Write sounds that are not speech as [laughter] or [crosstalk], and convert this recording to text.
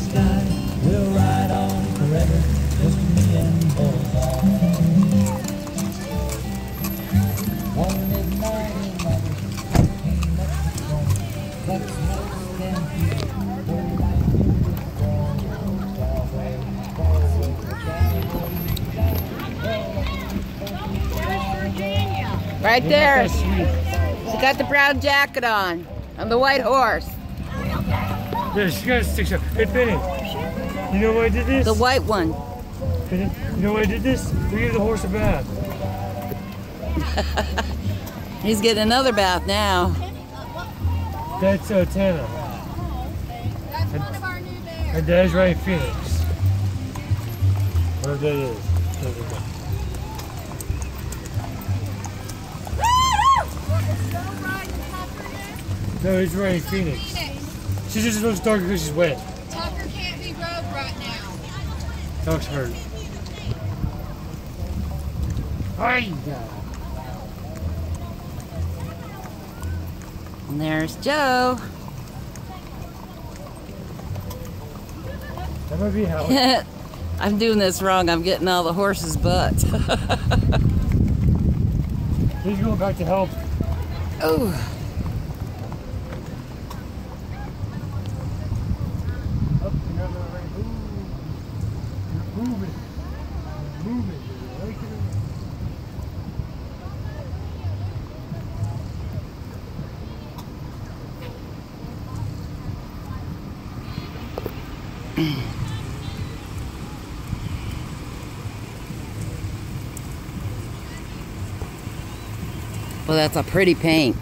sky. We'll ride on forever, just me and Bullseye. One midnight in came up to you. We're Right there. She got the brown jacket on. On the white horse. Yeah, she got a stick shot. Hey, Penny. You know why I did this? The white one. Penny, you know why I did this? We gave the horse a bath. [laughs] He's getting another bath now. That's uh, Tana. That's one of our new bears. And Dad's Ryan Phoenix. Whatever that is. Snow riding Tucker yet? No, it's Ryan Phoenix. Phoenix, She just looks darker because she's wet. Tucker can't be rode right now. Dog's hurt. Hi. And there's Joe. That might be how. [laughs] I'm doing this wrong. I'm getting all the horses' butts. [laughs] He's going back to help. oh. Up and up and right. Ooh. You're liking it. Well, that's a pretty paint.